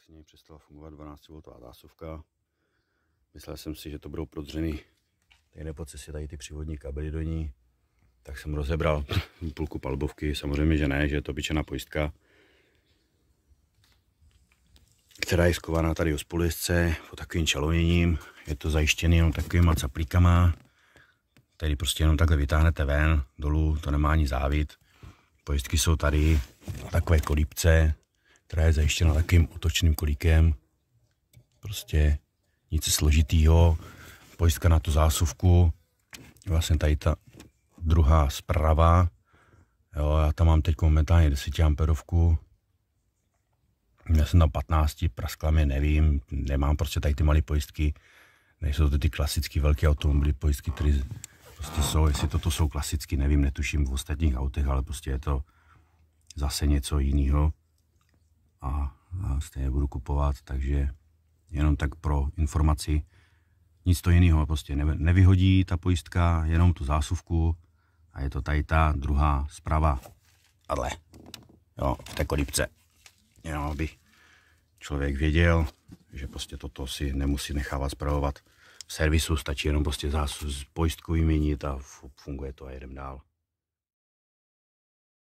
tak s něj přestala fungovat 12V zásuvka. Myslel jsem si, že to budou prodřený tady nepocesy tady ty přivodní kabely do ní. Tak jsem rozebral půlku palbovky, samozřejmě, že ne, že je to obyčejná pojistka, která je skovaná tady o spolisce pod takovým čaloněním. Je to zajištěný jenom takovýma caplíkama, Tady prostě jenom takhle vytáhnete ven, dolů, to nemá ani závit. Pojistky jsou tady takové kolípce, která je zajištěna takým otočným kolíkem. Prostě nic složitýho. Pojistka na tu zásuvku. Vlastně tady ta druhá zprava. Jo, já tam mám teď momentálně 10 amperovku. Já jsem tam 15, prasklami nevím, nemám prostě tady ty malé pojistky. Nejsou to ty klasické velké automobily, pojistky, které prostě jsou, jestli toto jsou klasicky, nevím, netuším v ostatních autech, ale prostě je to zase něco jiného stejně budu kupovat, takže jenom tak pro informaci, nic to jiného prostě nevyhodí ta pojistka, jenom tu zásuvku a je to tady ta druhá zprava, ale jo, v té kolipce, jenom aby člověk věděl, že prostě toto si nemusí nechávat zpravovat v servisu, stačí jenom prostě zásu z pojistku vyměnit a funguje to a jedem dál.